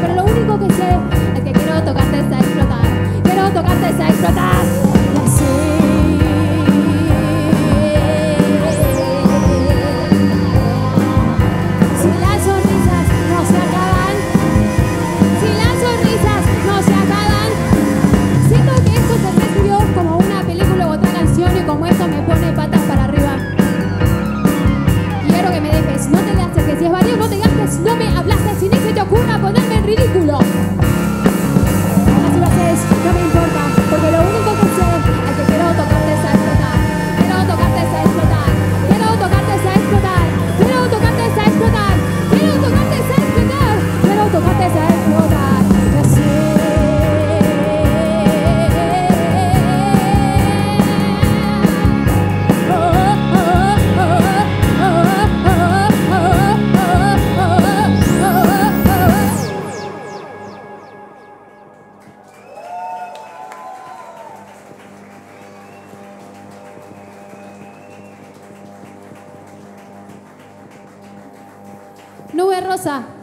Pero lo único que sé es que quiero tocarte explotar Quiero tocarte explotar no me importa, porque lo único que sé es que quiero tocarte a explotar. Quiero tocarte a explotar. Quiero tocarte a explotar. Quiero tocarte a explotar. Quiero tocarte a explotar. Quiero tocarte a explotar. Nube rosa.